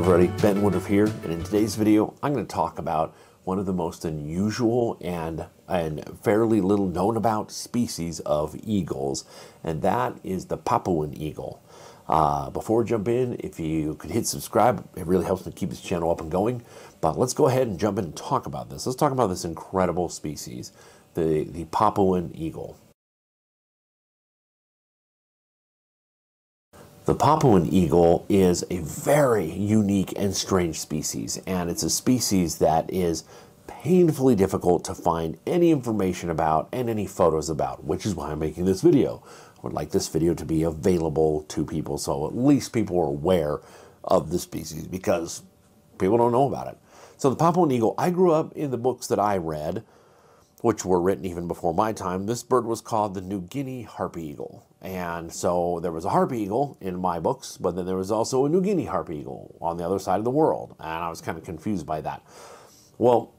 Everybody, Ben Woodruff here, and in today's video I'm going to talk about one of the most unusual and, and fairly little known about species of eagles, and that is the Papuan eagle. Uh, before we jump in, if you could hit subscribe, it really helps me keep this channel up and going. But let's go ahead and jump in and talk about this. Let's talk about this incredible species, the, the Papuan eagle. The Papuan eagle is a very unique and strange species, and it's a species that is painfully difficult to find any information about and any photos about, which is why I'm making this video. I would like this video to be available to people so at least people are aware of the species because people don't know about it. So the Papuan eagle, I grew up in the books that I read, which were written even before my time. This bird was called the New Guinea harpy eagle. And so there was a harpy eagle in my books, but then there was also a New Guinea harpy eagle on the other side of the world. And I was kind of confused by that. Well,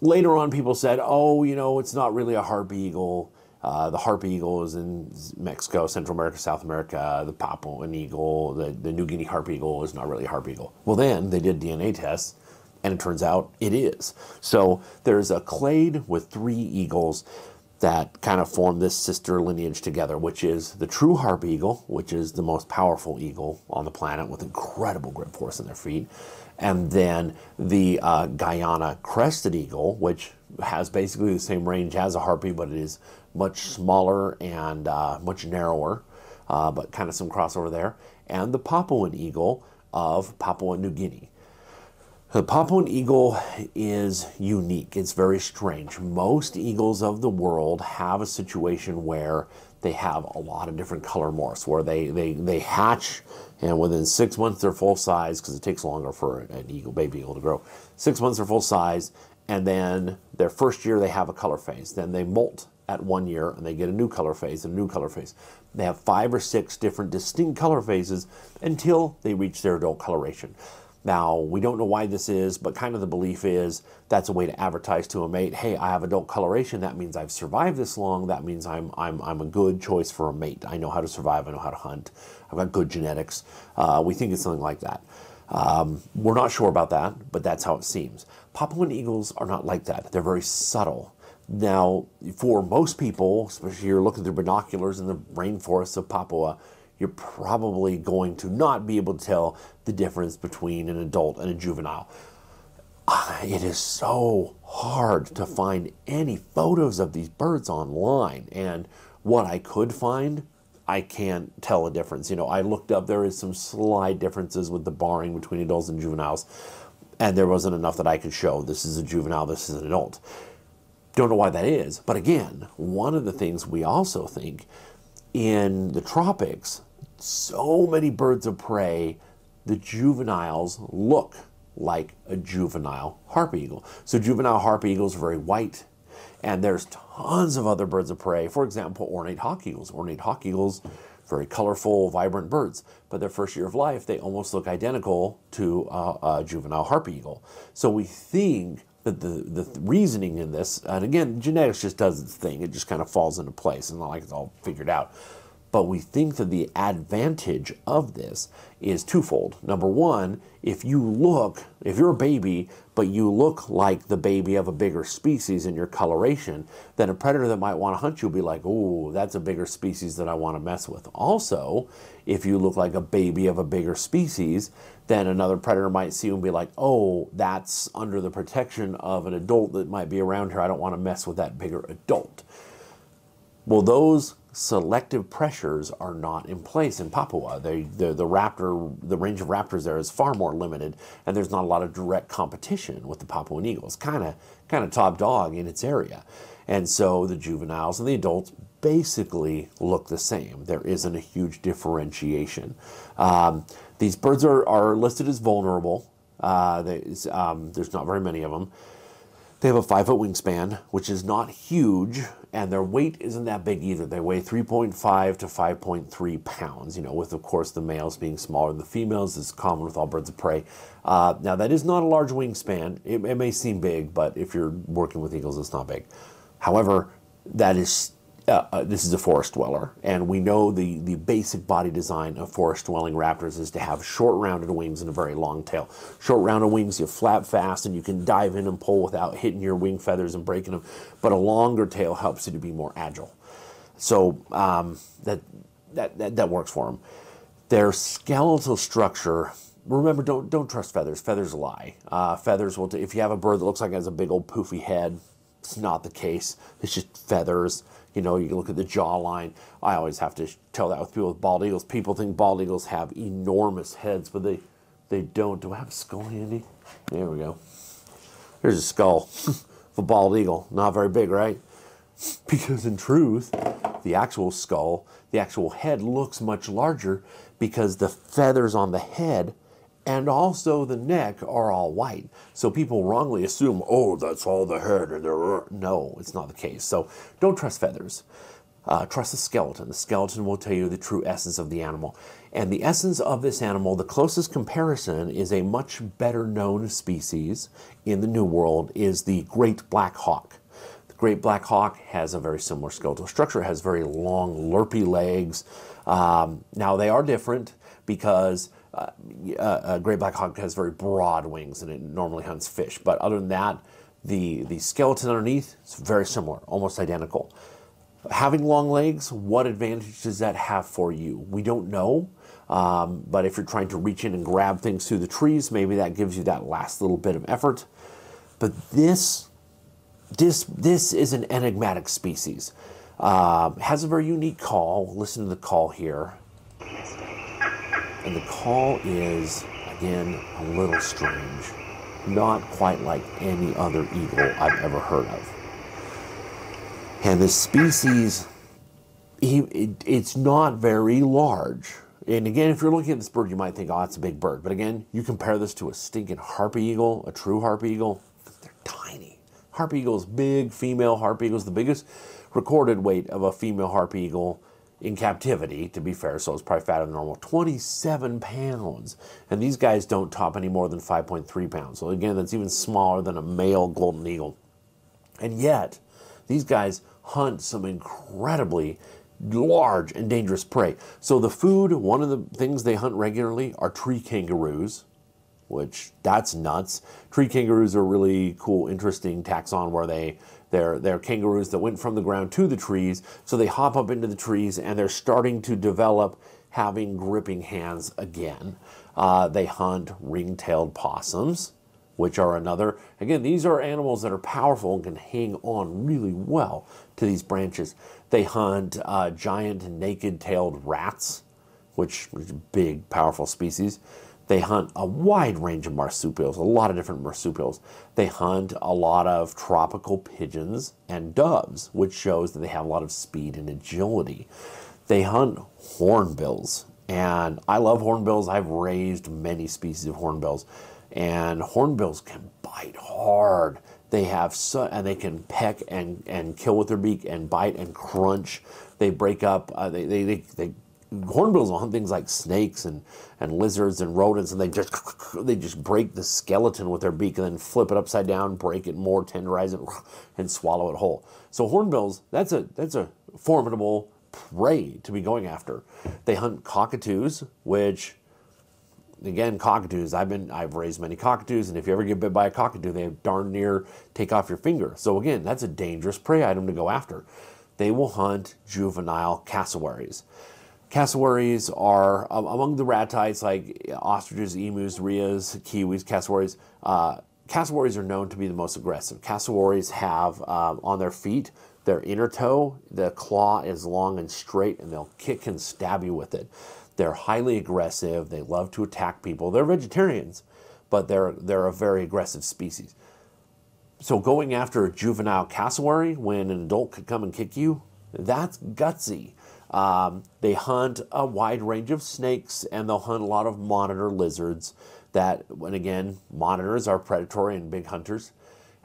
later on, people said, oh, you know, it's not really a harpy eagle. Uh, the harpy eagle is in Mexico, Central America, South America. The Papuan eagle, the, the New Guinea harpy eagle is not really a harpy eagle. Well, then they did DNA tests, and it turns out it is. So there's a clade with three eagles that kind of form this sister lineage together, which is the true harp eagle, which is the most powerful eagle on the planet with incredible grip force in their feet, and then the uh, Guyana crested eagle, which has basically the same range as a harpy, but it is much smaller and uh, much narrower, uh, but kind of some crossover there, and the Papuan eagle of Papua New Guinea. The Papuan eagle is unique. It's very strange. Most eagles of the world have a situation where they have a lot of different color morphs, where they, they, they hatch and within six months they're full size because it takes longer for an eagle, baby eagle to grow. Six months they're full size, and then their first year they have a color phase. Then they molt at one year and they get a new color phase, a new color phase. They have five or six different distinct color phases until they reach their adult coloration. Now, we don't know why this is, but kind of the belief is that's a way to advertise to a mate, hey, I have adult coloration. That means I've survived this long. That means I'm, I'm, I'm a good choice for a mate. I know how to survive. I know how to hunt. I've got good genetics. Uh, we think it's something like that. Um, we're not sure about that, but that's how it seems. Papuan eagles are not like that. They're very subtle. Now, for most people, especially you're looking through binoculars in the rainforests of Papua, you're probably going to not be able to tell the difference between an adult and a juvenile. Ah, it is so hard to find any photos of these birds online. And what I could find, I can't tell a difference. You know, I looked up, there is some slight differences with the barring between adults and juveniles. And there wasn't enough that I could show this is a juvenile, this is an adult. Don't know why that is. But again, one of the things we also think in the tropics, so many birds of prey, the juveniles look like a juvenile harpy eagle. So juvenile harpy eagles are very white, and there's tons of other birds of prey. For example, ornate hawk eagles. Ornate hawk eagles, very colorful, vibrant birds, but their first year of life, they almost look identical to a juvenile harpy eagle. So we think that the, the reasoning in this, and again, genetics just does its thing. It just kind of falls into place. It's not like it's all figured out. But we think that the advantage of this is twofold. Number one, if you look, if you're a baby, but you look like the baby of a bigger species in your coloration, then a predator that might want to hunt you will be like, oh, that's a bigger species that I want to mess with. Also, if you look like a baby of a bigger species, then another predator might see you and be like, oh, that's under the protection of an adult that might be around here. I don't want to mess with that bigger adult. Well, those selective pressures are not in place in Papua. They, the, the raptor, the range of raptors there is far more limited, and there's not a lot of direct competition with the Papuan eagles. Kind of, kind of top dog in its area, and so the juveniles and the adults basically look the same. There isn't a huge differentiation. Um, these birds are, are listed as vulnerable. Uh, they, um, there's not very many of them. They have a five foot wingspan, which is not huge, and their weight isn't that big either. They weigh 3.5 to 5.3 pounds, you know, with of course the males being smaller than the females, is common with all birds of prey. Uh, now, that is not a large wingspan. It, it may seem big, but if you're working with eagles, it's not big. However, that is uh, uh, this is a forest dweller, and we know the, the basic body design of forest dwelling raptors is to have short rounded wings and a very long tail. Short rounded wings, you flap fast and you can dive in and pull without hitting your wing feathers and breaking them, but a longer tail helps you to be more agile. So um, that, that, that, that works for them. Their skeletal structure remember, don't don't trust feathers. Feathers lie. Uh, feathers will. If you have a bird that looks like it has a big old poofy head, it's not the case. It's just feathers. You know, you look at the jawline. I always have to tell that with people with bald eagles. People think bald eagles have enormous heads, but they they don't. Do I have a skull handy? There we go. Here's a skull of a bald eagle. Not very big, right? Because in truth, the actual skull, the actual head looks much larger because the feathers on the head and also the neck are all white. So people wrongly assume, oh, that's all the head. And no, it's not the case. So don't trust feathers. Uh, trust the skeleton. The skeleton will tell you the true essence of the animal. And the essence of this animal, the closest comparison is a much better known species in the New World, is the great black hawk. The great black hawk has a very similar skeletal structure, it has very long, lurpy legs. Um, now, they are different because uh, a great black hawk has very broad wings and it normally hunts fish. But other than that, the, the skeleton underneath is very similar, almost identical. Having long legs, what advantage does that have for you? We don't know. Um, but if you're trying to reach in and grab things through the trees, maybe that gives you that last little bit of effort. But this, this, this is an enigmatic species. Uh, has a very unique call. Listen to the call here. And the call is, again, a little strange. Not quite like any other eagle I've ever heard of. And the species, he, it, it's not very large. And again, if you're looking at this bird, you might think, oh, it's a big bird. But again, you compare this to a stinking harpy eagle, a true harpy eagle, they're tiny. Harpy eagle is big, female harpy eagles, the biggest recorded weight of a female harpy eagle in captivity, to be fair, so it's probably fatter than normal, 27 pounds. And these guys don't top any more than 5.3 pounds. So again, that's even smaller than a male golden eagle. And yet, these guys hunt some incredibly large and dangerous prey. So the food, one of the things they hunt regularly are tree kangaroos, which that's nuts. Tree kangaroos are really cool, interesting taxon where they they're, they're kangaroos that went from the ground to the trees. So they hop up into the trees and they're starting to develop having gripping hands again. Uh, they hunt ring-tailed possums, which are another. Again, these are animals that are powerful and can hang on really well to these branches. They hunt uh, giant naked-tailed rats, which is a big, powerful species. They hunt a wide range of marsupials, a lot of different marsupials. They hunt a lot of tropical pigeons and doves, which shows that they have a lot of speed and agility. They hunt hornbills, and I love hornbills. I've raised many species of hornbills, and hornbills can bite hard. They have so, and they can peck and, and kill with their beak and bite and crunch. They break up. Uh, they, they, they, they hornbills will hunt things like snakes and, and lizards and rodents, and they just they just break the skeleton with their beak and then flip it upside down, break it more, tenderize it, and swallow it whole. So hornbills, that's a that's a formidable prey to be going after. They hunt cockatoos, which again cockatoos i've been i've raised many cockatoos and if you ever get bit by a cockatoo they darn near take off your finger so again that's a dangerous prey item to go after they will hunt juvenile cassowaries Cassowaries are um, among the ratites like ostriches, emus, rheas, kiwis, cassowaries. Uh, cassowaries are known to be the most aggressive. Cassowaries have um, on their feet their inner toe, the claw is long and straight, and they'll kick and stab you with it. They're highly aggressive. They love to attack people. They're vegetarians, but they're they're a very aggressive species. So going after a juvenile cassowary when an adult could come and kick you, that's gutsy. Um, they hunt a wide range of snakes and they'll hunt a lot of monitor lizards that, when again, monitors are predatory and big hunters.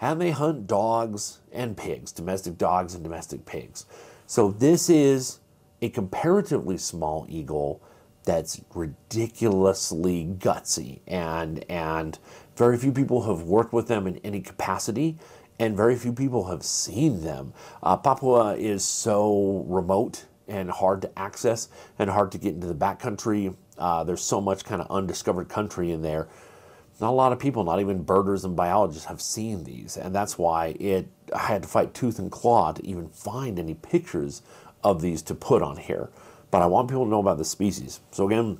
And they hunt dogs and pigs, domestic dogs and domestic pigs. So this is a comparatively small eagle that's ridiculously gutsy and and very few people have worked with them in any capacity and very few people have seen them. Uh, Papua is so remote and hard to access and hard to get into the backcountry. Uh, there's so much kind of undiscovered country in there. Not a lot of people, not even birders and biologists, have seen these, and that's why it I had to fight tooth and claw to even find any pictures of these to put on here. But I want people to know about the species. So again,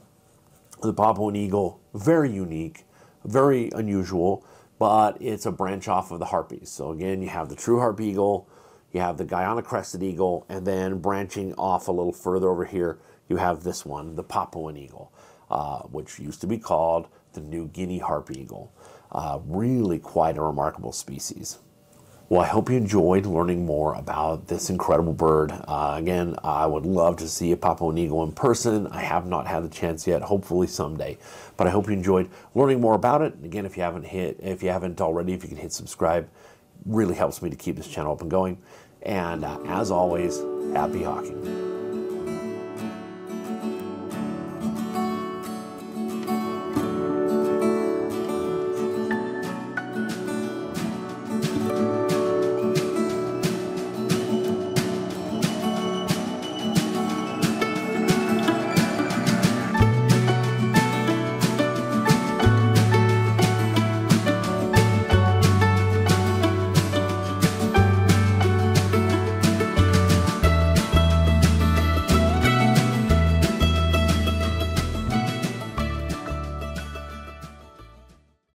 the Papuan eagle, very unique, very unusual, but it's a branch off of the harpies. So again, you have the true harpy eagle, you have the Guyana crested eagle, and then branching off a little further over here, you have this one, the Papuan eagle, uh, which used to be called the New Guinea harpy eagle. Uh, really quite a remarkable species. Well, I hope you enjoyed learning more about this incredible bird. Uh, again, I would love to see a Papuan eagle in person. I have not had the chance yet, hopefully someday. But I hope you enjoyed learning more about it. Again, if you haven't hit, if you haven't already, if you can hit subscribe, really helps me to keep this channel up and going. And uh, as always, happy hawking.